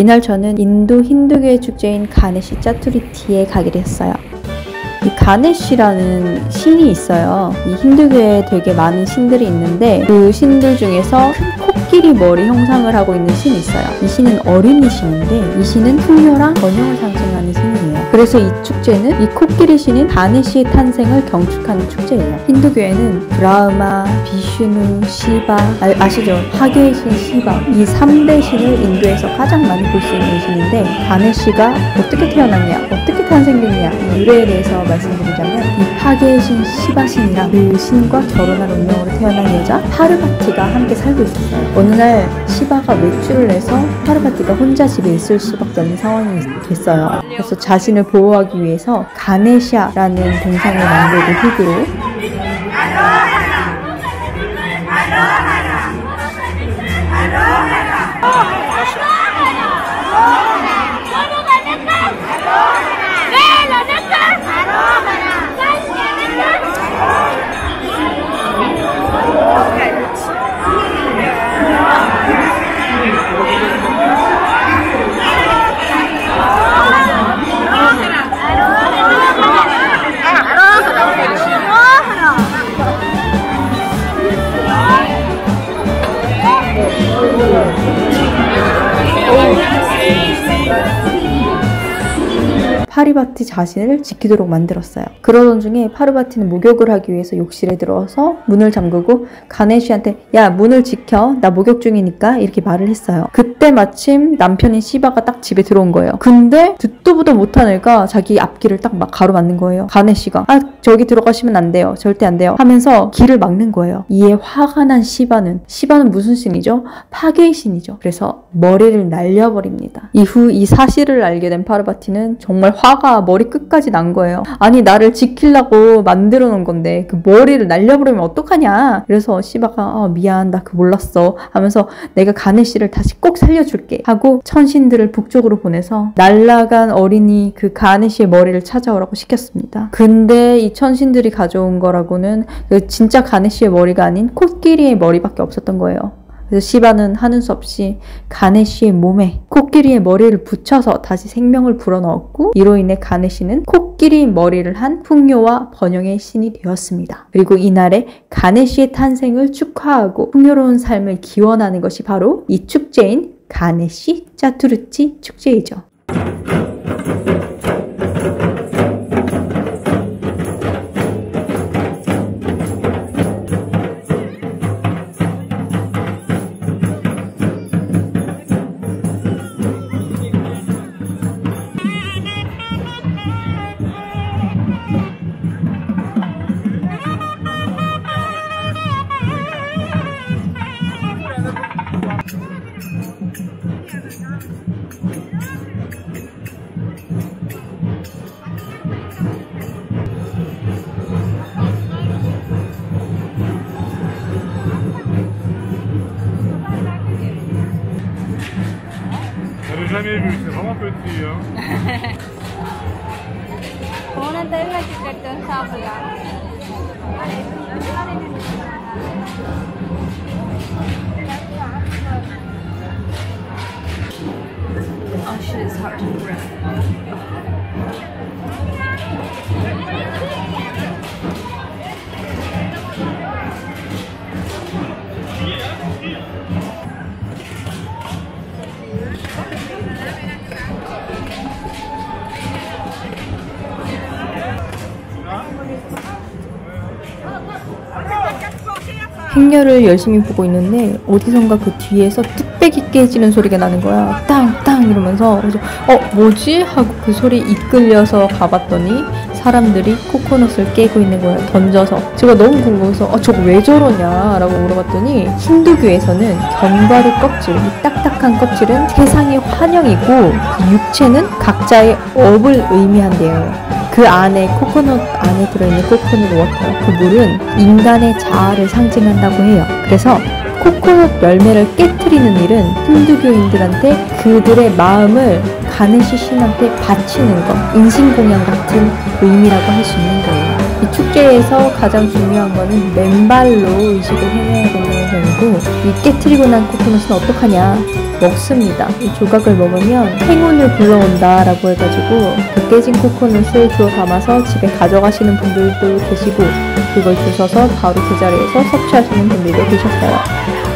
이날 저는 인도 힌두교의 축제인 가네시 짜투리티에 가기로 했어요. 이 가네시라는 신이 있어요. 이 힌두교에 되게 많은 신들이 있는데 그 신들 중에서 큰 코끼리 머리 형상을 하고 있는 신이 있어요. 이 신은 어린이 신인데 이 신은 풍요랑 번영을 상징하는 신이에요. 그래서 이 축제는 이 코끼리 신인 가네시의 탄생을 경축하는 축제예요. 힌두교에는 브라흐마, 비슈누, 시바 아시죠 파괴의 신 시바 이 3대 신을 인도에서 가장 많이 볼 수 있는 신인데 가네시가 어떻게 태어났냐 어떻게 탄생됐냐 이 유래에 대해서 말씀드리자면 이 화계의 신 시바 신이랑 그 신과 결혼한 운명으로 태어난 여자 파르바티가 함께 살고 있었어요. 어느 날 시바가 외출을 해서 파르바티가 혼자 집에 있을 수밖에 없는 상황이 됐어요. 그래서 자신을 보호하기 위해서 가네샤라는 동상을 만들고 흙으로 파리바티 자신을 지키도록 만들었어요. 그러던 중에 파리바티는 목욕을 하기 위해서 욕실에 들어와서 문을 잠그고 가네시한테 야 문을 지켜 나 목욕 중이니까 이렇게 말을 했어요. 그때 마침 남편인 시바가 딱 집에 들어온 거예요. 근데 듣도 보도 못한 애가 자기 앞길을 딱 막 가로막는 거예요. 가네시가 아 저기 들어가시면 안 돼요. 절대 안 돼요. 하면서 길을 막는 거예요. 이에 화가 난 시바는 시바는 무슨 신이죠? 파괴의 신이죠. 그래서 머리를 날려버립니다. 이후 이 사실을 알게 된 파르바티는 정말 화가 머리 끝까지 난 거예요. 아니 나를 지키려고 만들어 놓은 건데 그 머리를 날려버리면 어떡하냐. 그래서 시바가 어, 미안 나 그 몰랐어 하면서 내가 가네시를 다시 꼭 살려줄게 하고 천신들을 북쪽으로 보내서 날라간 어린이 그 가네시의 머리를 찾아오라고 시켰습니다. 근데 이 천신들이 가져온 거라고는 그 진짜 가네시의 머리가 아닌 코끼리의 머리밖에 없었던 거예요. 그래서 시바는 하는 수 없이 가네시의 몸에 코끼리의 머리를 붙여서 다시 생명을 불어넣었고 이로 인해 가네시는 코끼리 머리를 한 풍요와 번영의 신이 되었습니다. 그리고 이날에 가네시의 탄생을 축하하고 풍요로운 삶을 기원하는 것이 바로 이 축제인 가네시 짜투르치 축제이죠. J'ai jamais vu, c'est vraiment petit. Hein. On a une belle petite de sable. Oh shit, it's hard to 행렬을 열심히 보고 있는데 어디선가 그 뒤에서 뚝배기 깨지는 소리가 나는 거야. 땅땅 이러면서. 그래서 어 뭐지? 하고 그 소리 이끌려서 가봤더니 사람들이 코코넛을 깨고 있는 거야. 던져서. 제가 너무 궁금해서 아 저거 왜 저러냐라고 물어봤더니 힌두교에서는 견과류 껍질 이 딱딱한 껍질은 세상의 환영이고 그 육체는 각자의 업을 의미한대요. 그 안에 코코넛 안에 들어있는 코코넛 water 그 물은 인간의 자아를 상징한다고 해요. 그래서 코코넛 열매를 깨뜨리는 일은 힌두교인들한테 그들의 마음을 가네시 신한테 바치는 것, 인신공양 같은 의미라고 할 수 있는 거예요. 이 축제에서 가장 중요한 거는 맨발로 의식을 해내야 되는 점이고 이 깨뜨리고 난 코코넛은 어떡하냐 먹습니다. 이 조각을 먹으면 행운을 불러온다 라고 해가지고 그 깨진 코코넛을 주워 담아서 집에 가져가시는 분들도 계시고 그걸 주셔서 바로 그 자리에서 섭취하시는 분들도 계셨어요.